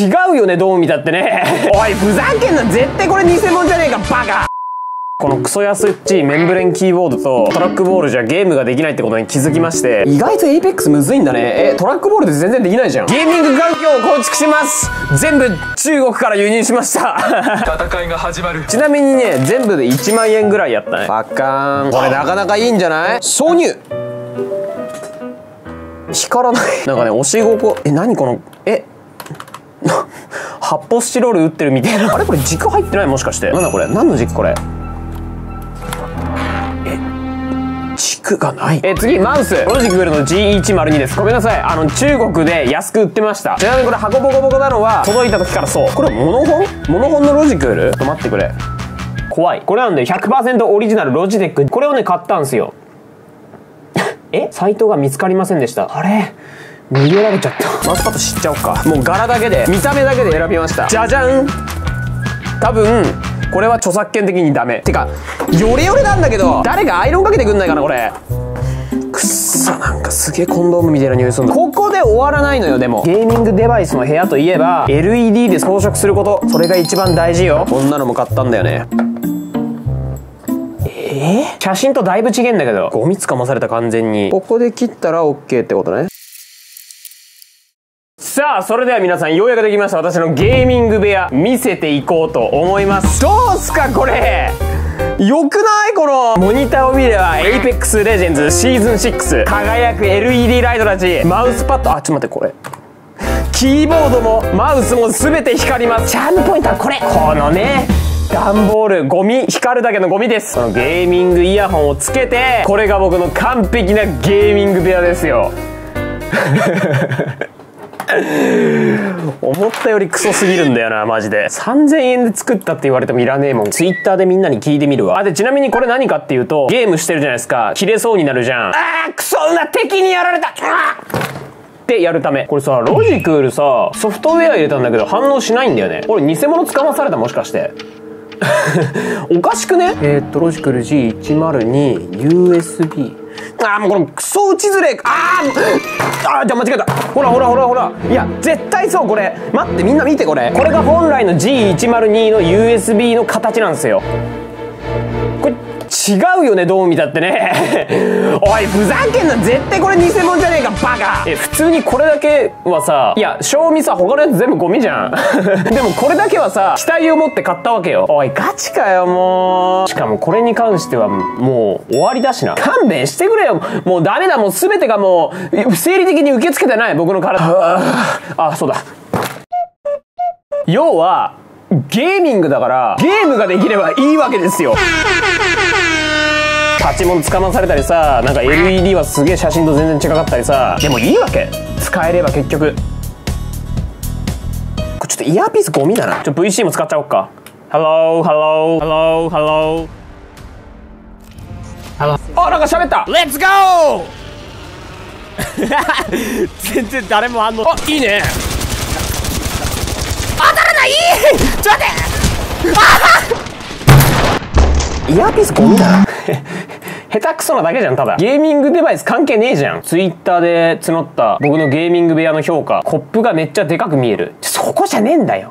違うよねどう見たってね。おいふざけんな絶対これ偽物じゃねえかバカ。このクソ安っちいメンブレンキーボードとトラックボールじゃゲームができないってことに気づきまして。意外と Apex むずいんだね。えトラックボールで全然できないじゃん。ゲーミング環境を構築します。全部中国から輸入しました。戦いが始まる。ちなみにね全部で1万円ぐらいやったね。バカーン。これなかなかいいんじゃない？挿入。光らない。なんかね押し心え何このえ発泡スチロール打ってるみたいな。あれ？これ軸入ってない？もしかして。なんだこれ？何の軸これ？え軸がない。え次マウス。ロジクールの G102 です。ごめんなさい。あの中国で安く売ってました。ちなみにこれ箱ボコボコなのは届いた時からそう。これモノホン？モノホンのロジクール？ちょっと待ってくれ。怖い。これなんで100%オリジナルロジテック。これをね買ったんすよ。え？サイトが見つかりませんでした。あれ？逃げられちゃった。マウスパッド知っちゃおうか。もう柄だけで見た目だけで選びました。じゃじゃん。多分これは著作権的にダメ。てかヨレヨレなんだけど誰かアイロンかけてくんないかなこれ。くっさなんかすげえコンドームみたいな匂いするここで終わらないのよでも。ゲーミングデバイスの部屋といえば LED で装飾すること。それが一番大事よ。こんなのも買ったんだよね。えー、写真とだいぶ違えんだけどゴミつかまされた完全に。ここで切ったら OK ってことねさあ、それでは皆さん、ようやくできました。私のゲーミング部屋、見せていこうと思います。どうすか、これよくない？この、モニターを見れば、Apex Legends シーズン6、輝く LED ライトたち、マウスパッド、あ、ちょっと待って、これ。キーボードも、マウスも全て光ります。チャームポイントはこれこのね、段ボール、ゴミ、光るだけのゴミです。このゲーミングイヤホンをつけて、これが僕の完璧なゲーミング部屋ですよ。思ったよりクソすぎるんだよなマジで。3000円で作ったって言われてもいらねえもん。Twitter でみんなに聞いてみるわ。あでちなみにこれ何かっていうとゲームしてるじゃないですか。切れそうになるじゃん。あークソうな敵にやられた。ってやるため。これさロジクールさソフトウェア入れたんだけど反応しないんだよね。これ偽物捕まされたもしかして。おかしくね？えー、っとロジクール G102USB あーもうこのクソ打ちづれあーあーじゃあ間違えた。ほらほらほらほら。いや絶対そうこれ。待ってみんな見てこれ。これが本来の G102 の USB の形なんですよ。違うよねどう見たってね。おいふざけんな絶対これ偽物じゃねえかバカ。え普通にこれだけはさいや賞味さ他のやつ全部ゴミじゃん。でもこれだけはさ期待を持って買ったわけよ。おいガチかよもう。しかもこれに関してはもう終わりだしな。勘弁してくれよ。もうダメだもう全てがもう生理的に受け付けてない僕の体。あそうだ。要はゲーミングだからゲームができればいいわけですよ。パチモン捕まされたりさなんか LED はすげえ写真と全然違かったりさでもいいわけ。使えれば結局。これちょっとイヤーピースゴミだな。ちょっと VC も使っちゃおうか。Hello Hello Hello Hello. Hello. あなんか喋った。Let's go! 全然誰も反応あいいね。当たらないイヤーピースゴミだな？下手くそなだけじゃんただ。ゲーミングデバイス関係ねえじゃん。ツイッターで募った僕のゲーミング部屋の評価コップがめっちゃでかく見える。そこじゃねえんだよ。